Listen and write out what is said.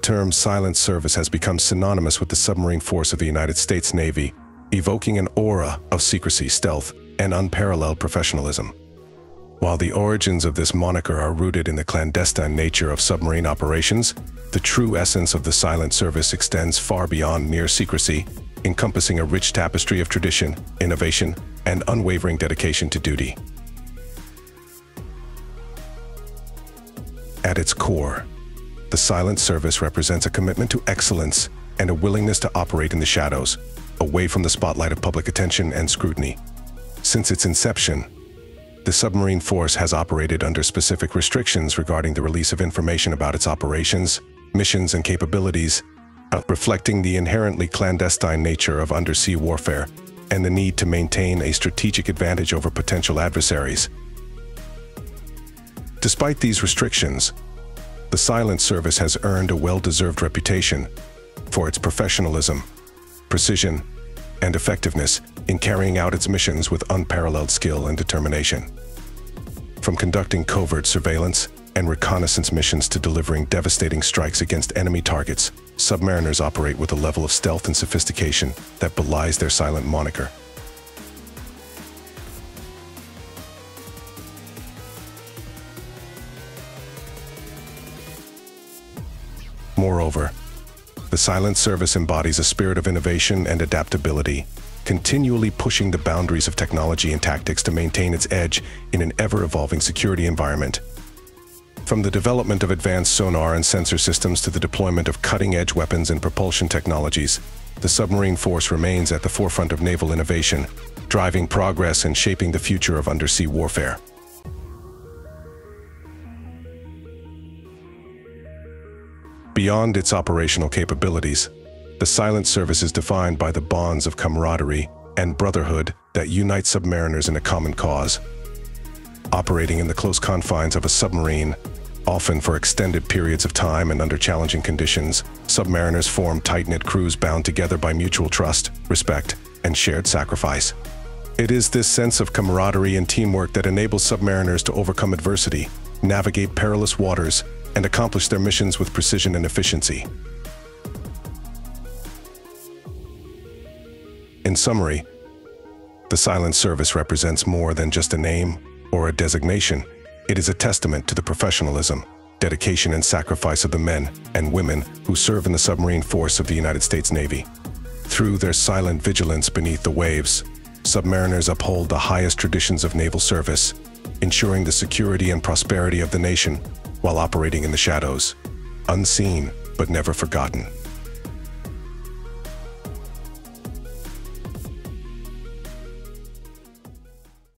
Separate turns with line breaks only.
term silent service has become synonymous with the submarine force of the United States Navy, evoking an aura of secrecy, stealth, and unparalleled professionalism. While the origins of this moniker are rooted in the clandestine nature of submarine operations, the true essence of the silent service extends far beyond mere secrecy, encompassing a rich tapestry of tradition, innovation, and unwavering dedication to duty. At its core, the silent service represents a commitment to excellence and a willingness to operate in the shadows, away from the spotlight of public attention and scrutiny. Since its inception, the submarine force has operated under specific restrictions regarding the release of information about its operations, missions, and capabilities, uh, reflecting the inherently clandestine nature of undersea warfare and the need to maintain a strategic advantage over potential adversaries. Despite these restrictions, the Silent Service has earned a well-deserved reputation for its professionalism, precision, and effectiveness in carrying out its missions with unparalleled skill and determination. From conducting covert surveillance and reconnaissance missions to delivering devastating strikes against enemy targets, submariners operate with a level of stealth and sophistication that belies their silent moniker. Moreover, the Silent Service embodies a spirit of innovation and adaptability, continually pushing the boundaries of technology and tactics to maintain its edge in an ever-evolving security environment. From the development of advanced sonar and sensor systems to the deployment of cutting-edge weapons and propulsion technologies, the submarine force remains at the forefront of naval innovation, driving progress and shaping the future of undersea warfare. Beyond its operational capabilities, the silent service is defined by the bonds of camaraderie and brotherhood that unite submariners in a common cause. Operating in the close confines of a submarine, often for extended periods of time and under challenging conditions, submariners form tight-knit crews bound together by mutual trust, respect, and shared sacrifice. It is this sense of camaraderie and teamwork that enables submariners to overcome adversity, navigate perilous waters, and accomplish their missions with precision and efficiency. In summary, the Silent Service represents more than just a name or a designation. It is a testament to the professionalism, dedication, and sacrifice of the men and women who serve in the submarine force of the United States Navy. Through their silent vigilance beneath the waves, submariners uphold the highest traditions of naval service, ensuring the security and prosperity of the nation while operating in the shadows, unseen but never forgotten.